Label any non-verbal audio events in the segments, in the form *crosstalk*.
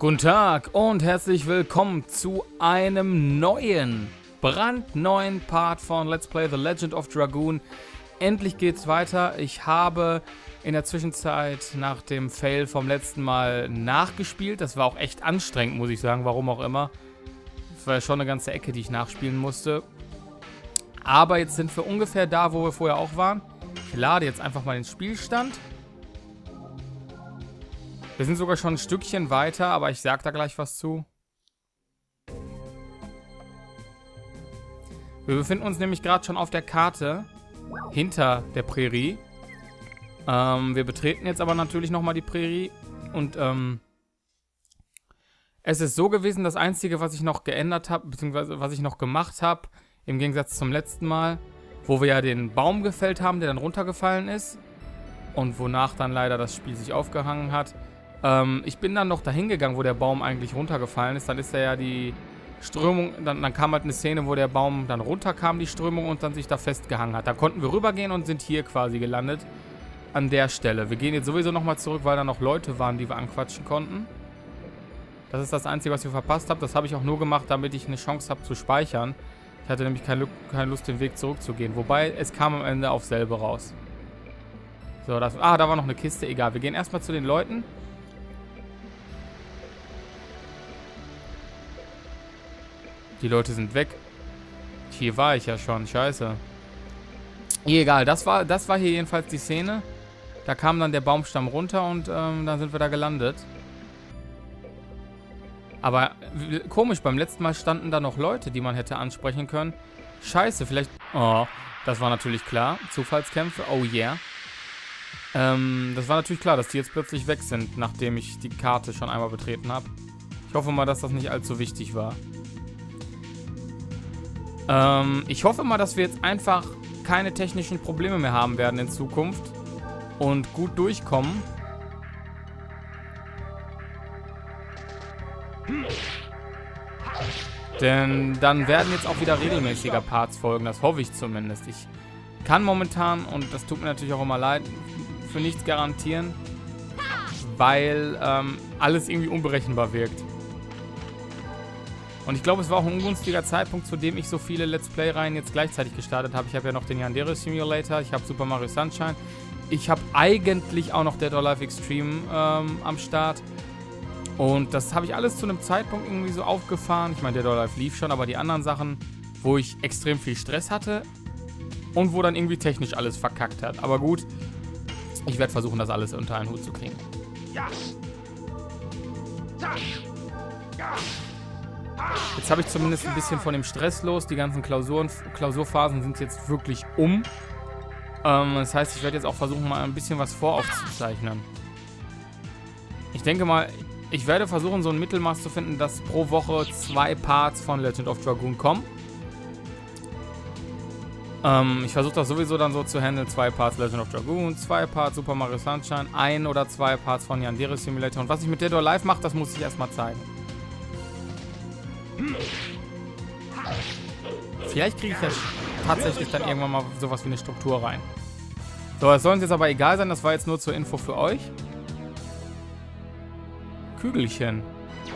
Guten Tag und herzlich willkommen zu einem neuen, brandneuen Part von Let's Play The Legend of Dragoon. Endlich geht's weiter. Ich habe in der Zwischenzeit nach dem Fail vom letzten Mal nachgespielt. Das war auch echt anstrengend, muss ich sagen, warum auch immer. Das war ja schon eine ganze Ecke, die ich nachspielen musste. Aber jetzt sind wir ungefähr da, wo wir vorher auch waren. Ich lade jetzt einfach mal den Spielstand. Wir sind sogar schon ein Stückchen weiter, aber ich sag da gleich was zu. Wir befinden uns nämlich gerade schon auf der Karte hinter der Prärie. Ähm, wir betreten jetzt aber natürlich nochmal die Prärie und ähm, es ist so gewesen, das Einzige, was ich noch geändert habe, beziehungsweise was ich noch gemacht habe, im Gegensatz zum letzten Mal, wo wir ja den Baum gefällt haben, der dann runtergefallen ist und wonach dann leider das Spiel sich aufgehangen hat, ähm, ich bin dann noch dahin gegangen, wo der Baum eigentlich runtergefallen ist. Dann ist da ja die Strömung, dann, dann, kam halt eine Szene, wo der Baum dann runterkam, die Strömung, und dann sich da festgehangen hat. Da konnten wir rübergehen und sind hier quasi gelandet. An der Stelle. Wir gehen jetzt sowieso nochmal zurück, weil da noch Leute waren, die wir anquatschen konnten. Das ist das Einzige, was ich verpasst habe. Das habe ich auch nur gemacht, damit ich eine Chance habe zu speichern. Ich hatte nämlich keine, keine Lust, den Weg zurückzugehen. Wobei, es kam am Ende auf selbe raus. So, das... Ah, da war noch eine Kiste. Egal, wir gehen erstmal zu den Leuten. Die Leute sind weg. Hier war ich ja schon. Scheiße. Egal, das war, das war hier jedenfalls die Szene. Da kam dann der Baumstamm runter und ähm, dann sind wir da gelandet. Aber komisch, beim letzten Mal standen da noch Leute, die man hätte ansprechen können. Scheiße, vielleicht... Oh, das war natürlich klar. Zufallskämpfe, oh yeah. Ähm, das war natürlich klar, dass die jetzt plötzlich weg sind, nachdem ich die Karte schon einmal betreten habe. Ich hoffe mal, dass das nicht allzu wichtig war. Ähm, ich hoffe mal, dass wir jetzt einfach keine technischen Probleme mehr haben werden in Zukunft und gut durchkommen. Denn dann werden jetzt auch wieder regelmäßiger Parts folgen, das hoffe ich zumindest. Ich kann momentan, und das tut mir natürlich auch immer leid, für nichts garantieren, weil ähm, alles irgendwie unberechenbar wirkt. Und ich glaube, es war auch ein ungünstiger Zeitpunkt, zu dem ich so viele Let's Play-Reihen jetzt gleichzeitig gestartet habe. Ich habe ja noch den Yandere Simulator, ich habe Super Mario Sunshine. Ich habe eigentlich auch noch Dead or Alive Extreme ähm, am Start. Und das habe ich alles zu einem Zeitpunkt irgendwie so aufgefahren. Ich meine, Dead or Alive lief schon, aber die anderen Sachen, wo ich extrem viel Stress hatte und wo dann irgendwie technisch alles verkackt hat. Aber gut, ich werde versuchen, das alles unter einen Hut zu kriegen. Ja. Ja. Jetzt habe ich zumindest ein bisschen von dem Stress los. Die ganzen Klausuren, Klausurphasen sind jetzt wirklich um. Ähm, das heißt, ich werde jetzt auch versuchen, mal ein bisschen was voraufzuzeichnen. Ich denke mal, ich werde versuchen, so ein Mittelmaß zu finden, dass pro Woche zwei Parts von Legend of Dragoon kommen. Ähm, ich versuche das sowieso dann so zu handeln. Zwei Parts Legend of Dragoon, zwei Parts Super Mario Sunshine, ein oder zwei Parts von Yandere Simulator. Und was ich mit Dead or Alive mache, das muss ich erstmal zeigen. Vielleicht kriege ich ja tatsächlich dann irgendwann mal sowas wie eine Struktur rein. So, es soll uns jetzt aber egal sein. Das war jetzt nur zur Info für euch. Kügelchen.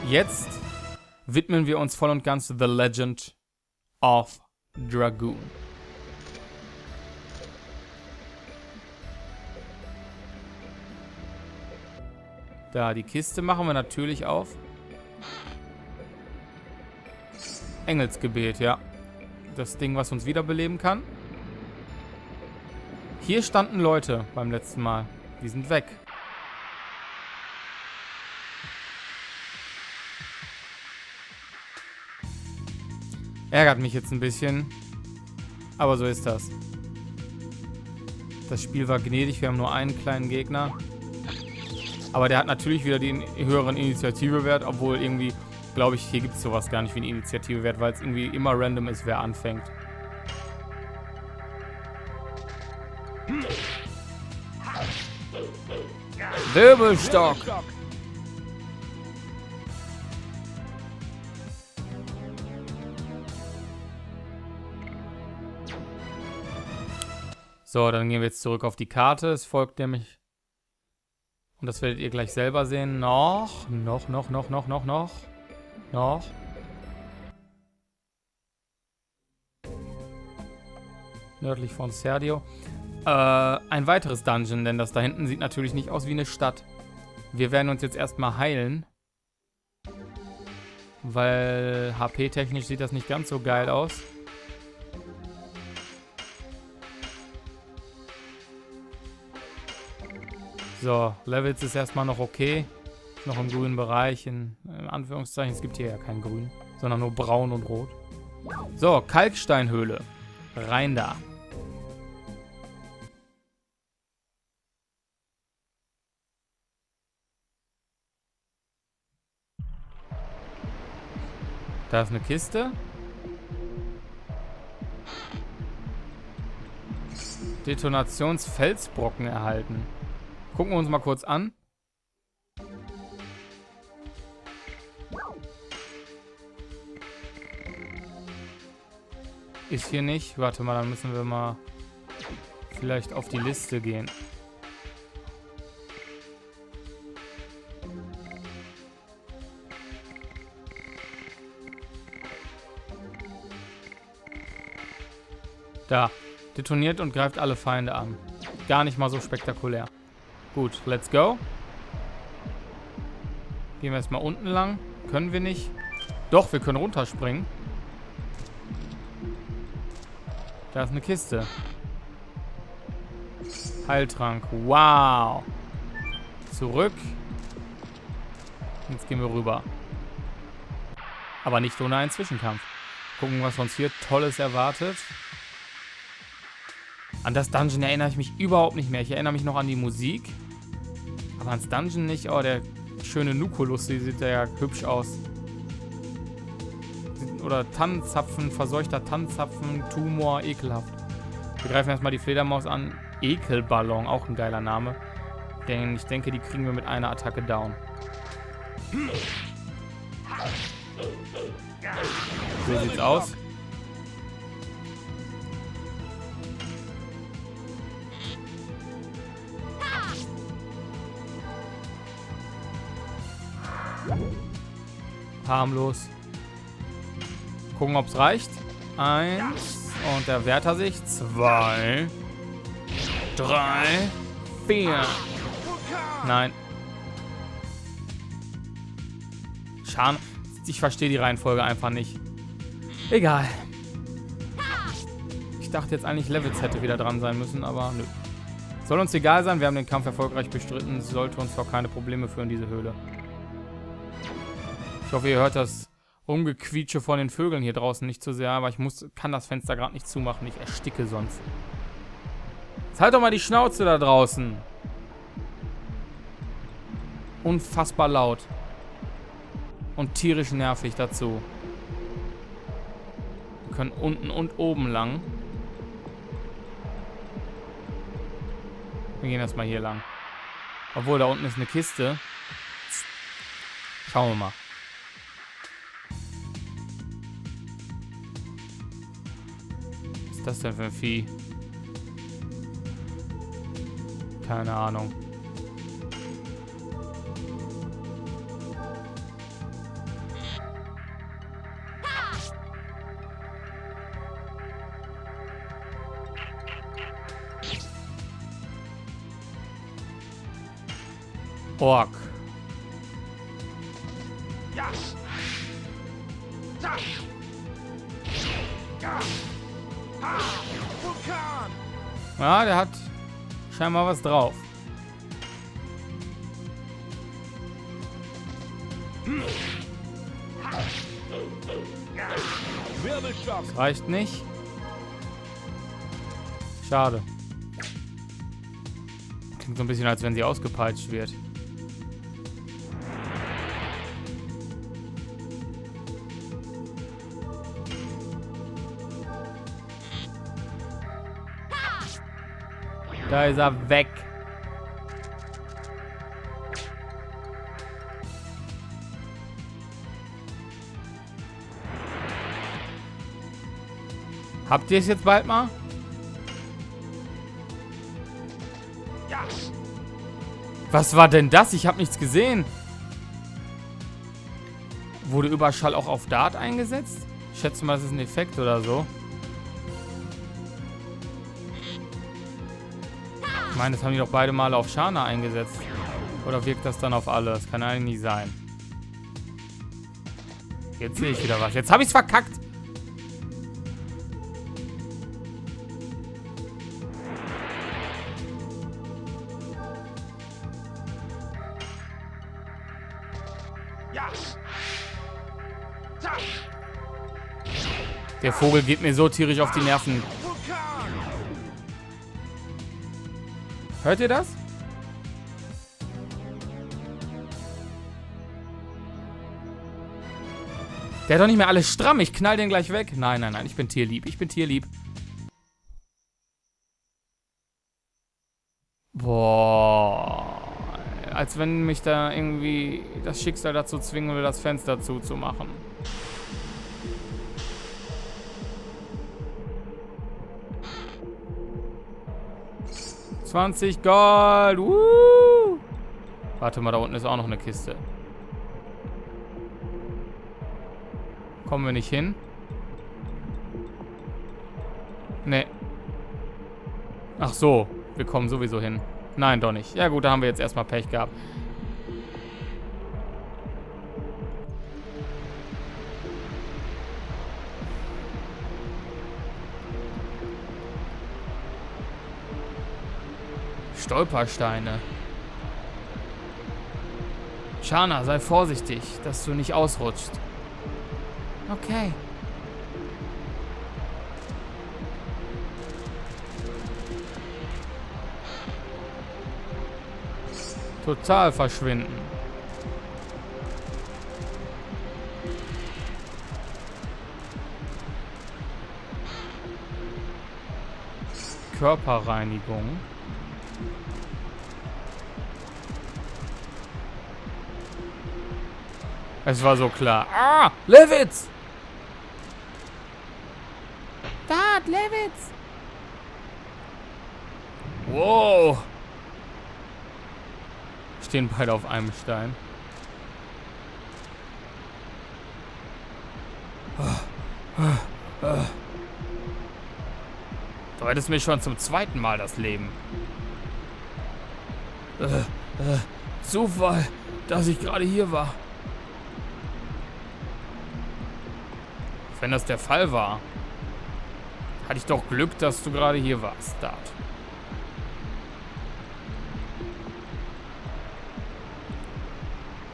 Jetzt widmen wir uns voll und ganz The Legend of Dragoon. Da, die Kiste machen wir natürlich auf. Engelsgebet, ja. Das Ding, was uns wiederbeleben kann. Hier standen Leute beim letzten Mal. Die sind weg. Ärgert mich jetzt ein bisschen. Aber so ist das. Das Spiel war gnädig. Wir haben nur einen kleinen Gegner. Aber der hat natürlich wieder den höheren Initiativewert, obwohl irgendwie glaube ich, hier gibt es sowas gar nicht wie eine Initiative wert, weil es irgendwie immer random ist, wer anfängt. Wirbelstock! So, dann gehen wir jetzt zurück auf die Karte. Es folgt nämlich... Und das werdet ihr gleich selber sehen. Noch, noch, noch, noch, noch, noch, noch. Noch. Nördlich von Serdio. Äh, ein weiteres Dungeon, denn das da hinten sieht natürlich nicht aus wie eine Stadt. Wir werden uns jetzt erstmal heilen. Weil HP-technisch sieht das nicht ganz so geil aus. So, Levels ist erstmal noch okay. Noch im grünen Bereich, in, in Anführungszeichen. Es gibt hier ja kein Grün, sondern nur Braun und Rot. So, Kalksteinhöhle. Rein da. Da ist eine Kiste. Detonationsfelsbrocken erhalten. Gucken wir uns mal kurz an. Ist hier nicht. Warte mal, dann müssen wir mal vielleicht auf die Liste gehen. Da. Detoniert und greift alle Feinde an. Gar nicht mal so spektakulär. Gut, let's go. Gehen wir erstmal unten lang. Können wir nicht. Doch, wir können runterspringen. Da ist eine Kiste. Heiltrank. Wow. Zurück. Jetzt gehen wir rüber. Aber nicht ohne einen Zwischenkampf. Gucken, was uns hier Tolles erwartet. An das Dungeon erinnere ich mich überhaupt nicht mehr. Ich erinnere mich noch an die Musik. Aber ans Dungeon nicht. Oh, der schöne Nukulus, die sieht ja hübsch aus. Oder Tannenzapfen, verseuchter Tannenzapfen, Tumor, ekelhaft. Wir greifen erstmal die Fledermaus an. Ekelballon, auch ein geiler Name. Denn ich denke, die kriegen wir mit einer Attacke down. So sieht's aus. Harmlos. Gucken, ob es reicht. Eins. Und der Wärter sich. Zwei. Drei. Vier. Nein. Schade. Ich verstehe die Reihenfolge einfach nicht. Egal. Ich dachte jetzt eigentlich Levels hätte wieder dran sein müssen, aber nö. Soll uns egal sein, wir haben den Kampf erfolgreich bestritten. Sollte uns vor keine Probleme führen, diese Höhle. Ich hoffe, ihr hört das Rumgequietsche von den Vögeln hier draußen nicht zu sehr, aber ich muss, kann das Fenster gerade nicht zumachen. Ich ersticke sonst. Jetzt halt doch mal die Schnauze da draußen. Unfassbar laut. Und tierisch nervig dazu. Wir können unten und oben lang. Wir gehen erstmal hier lang. Obwohl, da unten ist eine Kiste. Schauen wir mal. Ist das denn für ein Vieh? Keine Ahnung. Ork. Scheinbar was drauf. Das reicht nicht. Schade. Klingt so ein bisschen, als wenn sie ausgepeitscht wird. Da ist er weg. Habt ihr es jetzt bald mal? Was war denn das? Ich habe nichts gesehen. Wurde Überschall auch auf Dart eingesetzt? Ich schätze mal, das ist ein Effekt oder so. Meine, das haben die doch beide Male auf Shana eingesetzt. Oder wirkt das dann auf alle? Das kann eigentlich nicht sein. Jetzt sehe ich wieder was. Jetzt habe ich es verkackt. Der Vogel geht mir so tierisch auf die Nerven. Hört ihr das? Der hat doch nicht mehr alles stramm. Ich knall den gleich weg. Nein, nein, nein. Ich bin tierlieb. Ich bin tierlieb. Boah. Als wenn mich da irgendwie das Schicksal dazu zwingen will, das Fenster zuzumachen. 20 Gold. Uh. Warte mal, da unten ist auch noch eine Kiste. Kommen wir nicht hin? Nee. Ach so, wir kommen sowieso hin. Nein, doch nicht. Ja gut, da haben wir jetzt erstmal Pech gehabt. Stolpersteine. Shana, sei vorsichtig, dass du nicht ausrutscht. Okay. Total verschwinden. Körperreinigung. Es war so klar. Ah, Levitz! Dad, Levitz! Wow! Stehen beide auf einem Stein. Du rettest mir schon zum zweiten Mal das Leben. Äh, äh, Zufall, dass ich gerade hier war. Wenn das der Fall war, hatte ich doch Glück, dass du gerade hier warst, Dart.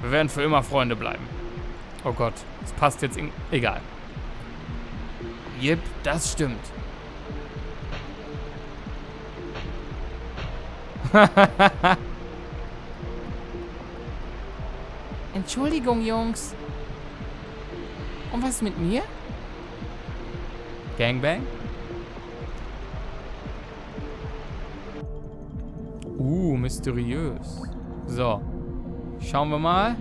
Wir werden für immer Freunde bleiben. Oh Gott, das passt jetzt in... Egal. Jip, das stimmt. *laughs* Entschuldigung, Jungs. Und was mit mir? Gangbang? Uh, mysteriös. So. Schauen wir mal.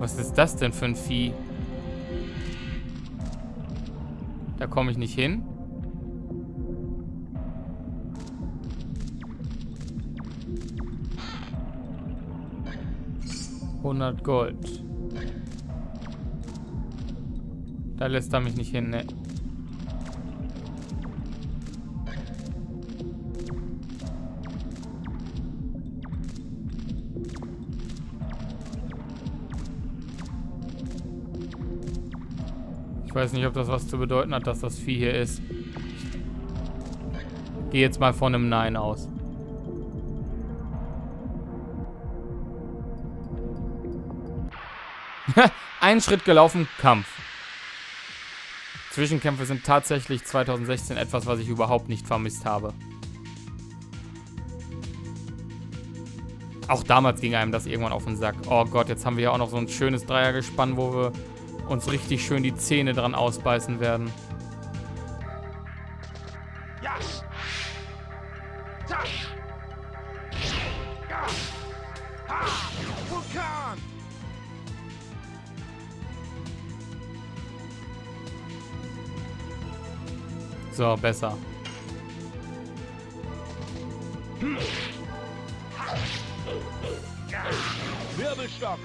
Was ist das denn für ein Vieh? Da komme ich nicht hin. 100 Gold. Da lässt er mich nicht hin, ne? Ich weiß nicht, ob das was zu bedeuten hat, dass das Vieh hier ist. Ich gehe jetzt mal von einem Nein aus. *laughs* Ein Schritt gelaufen, Kampf. Zwischenkämpfe sind tatsächlich 2016 etwas, was ich überhaupt nicht vermisst habe. Auch damals ging einem das irgendwann auf den Sack. Oh Gott, jetzt haben wir ja auch noch so ein schönes Dreiergespann, wo wir uns richtig schön die Zähne dran ausbeißen werden. So, besser. Wirbelstock.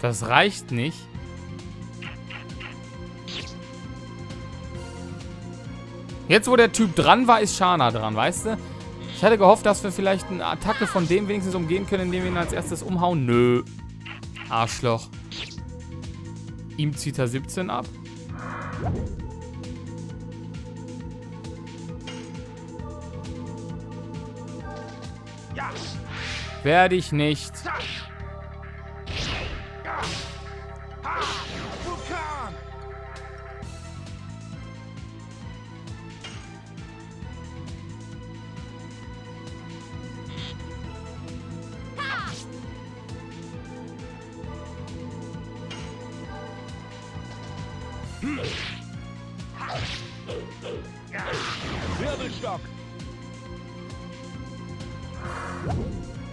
Das reicht nicht. Jetzt, wo der Typ dran war, ist Shana dran, weißt du? Ich hatte gehofft, dass wir vielleicht eine Attacke von dem wenigstens umgehen können, indem wir ihn als erstes umhauen. Nö. Arschloch. Ihm zieht er 17 ab. Werde ich nicht.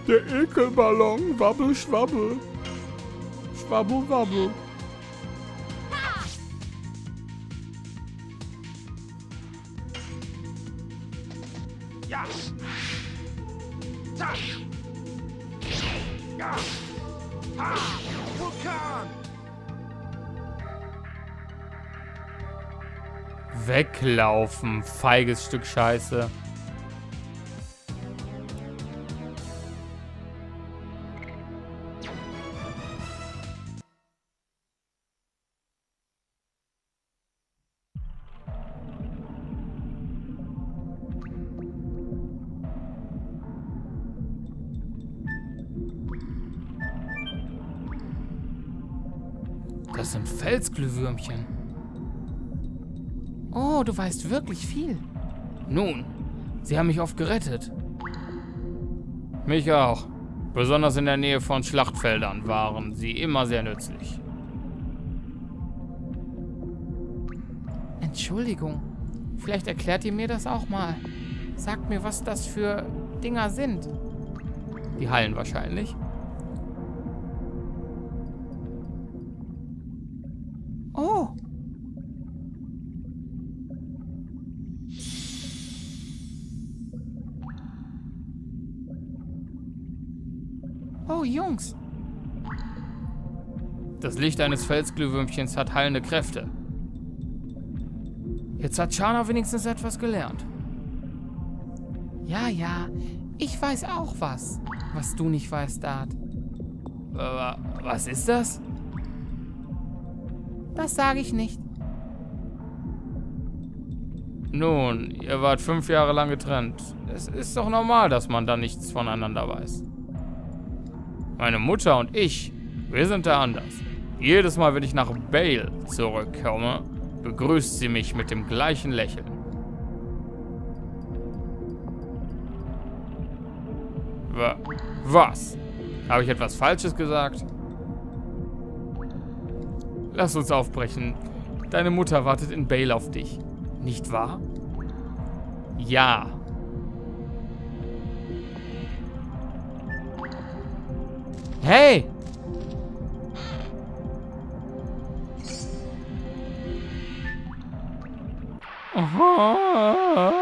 Der Ekelballon, wabbel, schwabbel. Schwabbel, wabbel. Ja. Zack. Ja. Ha. Vulkan. Weglaufen, feiges Stück Scheiße. Sind Felsglühwürmchen. Oh, du weißt wirklich viel. Nun, sie haben mich oft gerettet. Mich auch. Besonders in der Nähe von Schlachtfeldern waren sie immer sehr nützlich. Entschuldigung. Vielleicht erklärt ihr mir das auch mal. Sagt mir, was das für Dinger sind. Die Hallen wahrscheinlich. Licht eines Felsglühwürmchens hat heilende Kräfte. Jetzt hat Shana wenigstens etwas gelernt. Ja, ja. Ich weiß auch was, was du nicht weißt, Dart. Äh, was ist das? Das sage ich nicht. Nun, ihr wart fünf Jahre lang getrennt. Es ist doch normal, dass man da nichts voneinander weiß. Meine Mutter und ich, wir sind da anders. Jedes Mal, wenn ich nach Bale zurückkomme, begrüßt sie mich mit dem gleichen Lächeln. Wa was? Habe ich etwas Falsches gesagt? Lass uns aufbrechen. Deine Mutter wartet in Bale auf dich. Nicht wahr? Ja. Hey! Aha.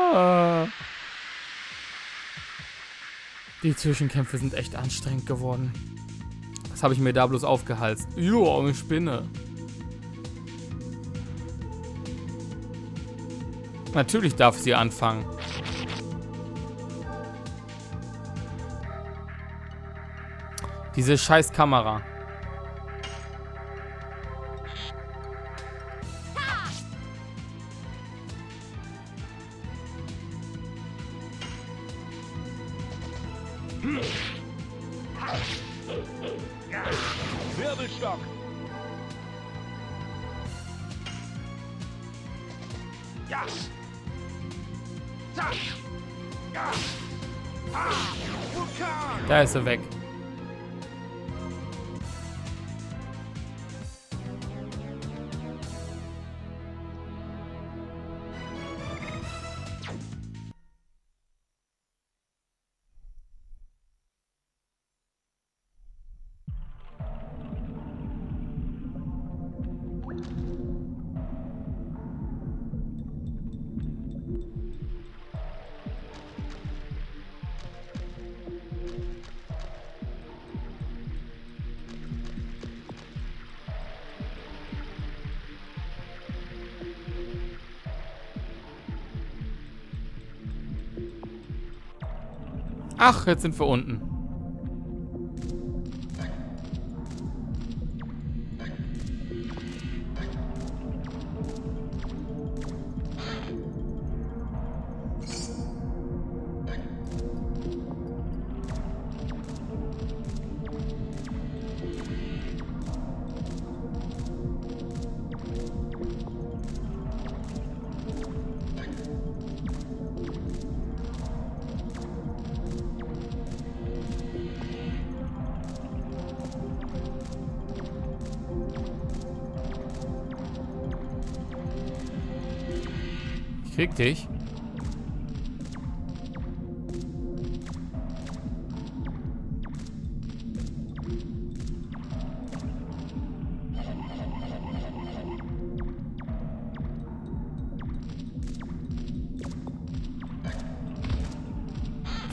Die Zwischenkämpfe sind echt anstrengend geworden. Das habe ich mir da bloß aufgehalst. Jo, eine Spinne. Natürlich darf sie anfangen. Diese scheiß Kamera. Da ist sie weg. Ach, jetzt sind wir unten. Dich.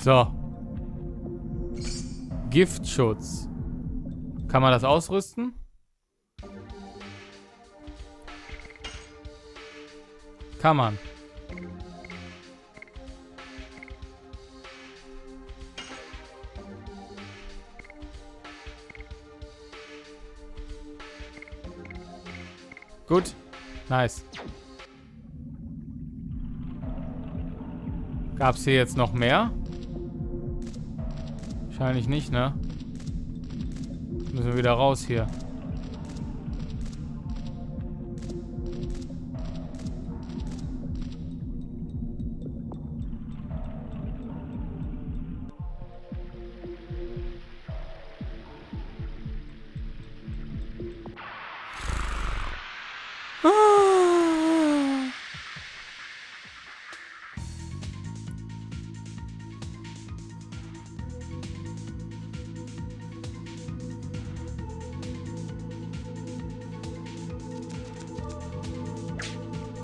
So. Giftschutz. Kann man das ausrüsten? Kann man. Gut. Nice. Gab's hier jetzt noch mehr? Wahrscheinlich nicht, ne? Müssen wir wieder raus hier.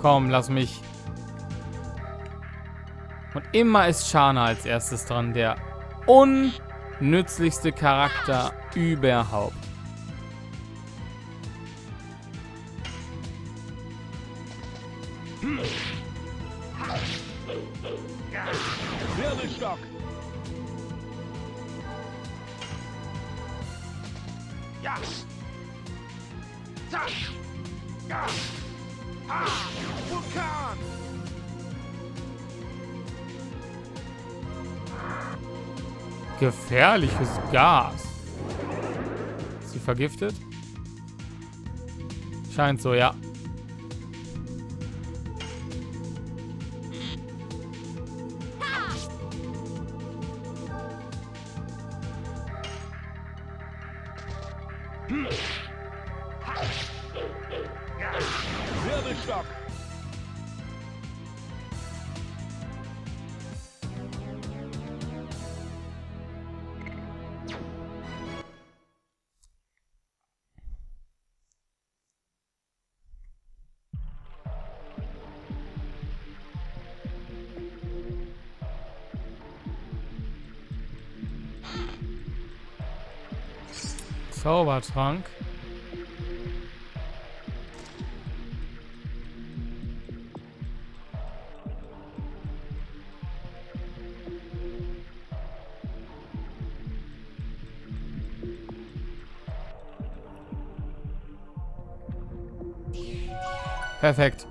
Komm, lass mich. Und immer ist Shana als erstes dran, der unnützlichste Charakter überhaupt. Wirbelstock. Ja. Zack. Ja. Ha. Gefährliches Gas. Ist sie vergiftet? Scheint so, ja. Wirbelstock. Zaubertrank. Perfekt.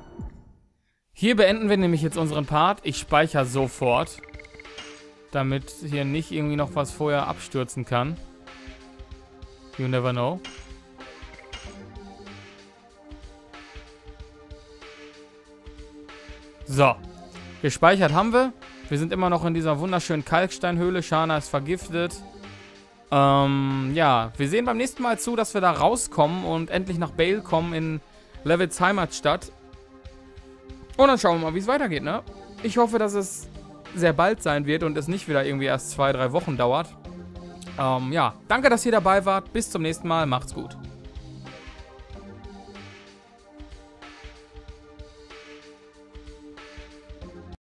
Hier beenden wir nämlich jetzt unseren Part. Ich speichere sofort. Damit hier nicht irgendwie noch was vorher abstürzen kann. You never know. So. Gespeichert haben wir. Wir sind immer noch in dieser wunderschönen Kalksteinhöhle. Shana ist vergiftet. Ähm, ja. Wir sehen beim nächsten Mal zu, dass wir da rauskommen und endlich nach Bale kommen in Levitts Heimatstadt. Und dann schauen wir mal, wie es weitergeht, ne? Ich hoffe, dass es sehr bald sein wird und es nicht wieder irgendwie erst zwei, drei Wochen dauert. Ähm, ja, danke, dass ihr dabei wart. Bis zum nächsten Mal. Macht's gut.